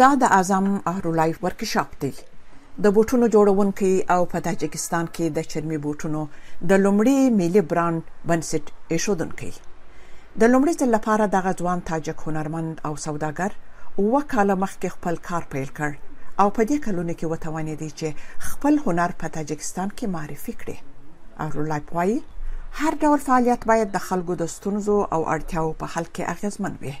دا د اعظم اهرولای ورکشاپ دی، د بوټونو جوړونکی او په تاجکستان کې د چرمي بوټونو د لومړي ملي برانډ بنسټ اېښودونکی. د لومړي ځل لپاره دغه ځوان تاجک هنرمند او سوداګر اووه کاله مخکې خپل کار پیل کړ او په دې کلونو کې وتوانېد چې خپل هنر په تاجکستان کې معرفي کړي. اهرولایف وايي، هر ډول فعالیت باید د خلکو د ستونزو او اړتیاوو په حل کې اغېزمن وي.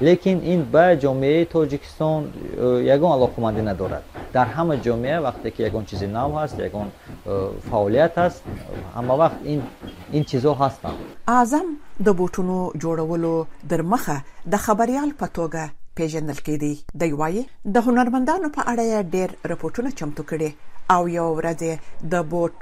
لیکن این به جامعه تاجیکستان یگان علاقه مندی ندارد در همه جامعه وقتی که یگان چیزی نو هست یگان فعالیت هست همه وقت این این چیزا هستند اعظم د بوټونو جوړولو درمخه د خبریال په توګه پیژندل کیدی دی وایي د هنرمندانو په اړه یې ډیر رپوټونه چمتو کړي او یوه ورځ یې د بوټ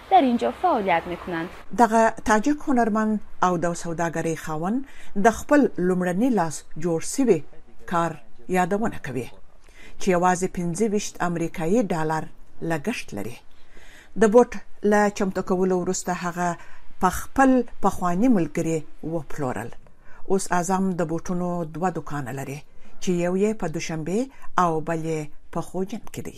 در اینجا فعالیت میکنند. دغه تاجک هنرمند او د سوداګرۍ خاوند د خپل لومړني لاس جوړ شوي کار یادونه کوي چې یوازې پنځه ویشت امریکايي ډالر لګښت لري. د بوټ له چمتو کولو وروسته هغه په خپل پخواني ملګري وپلورل. اوس اعظم د بوټونو دوه دوکانه لري چې یو یې په دوشنبې او بل یې په خوجند کې دی.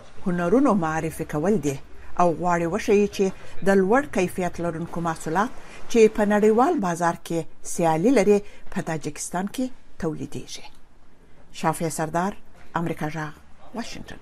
هنرونو معرفي کول دي او غواړي وښيي چې د لوړ کیفیت لرونکو محصولات چې په نړیوال بازار کې سیالي لري په تاجکستان کې تولیدیږي. شافع سردار، امریکا غږ، واشنګټن.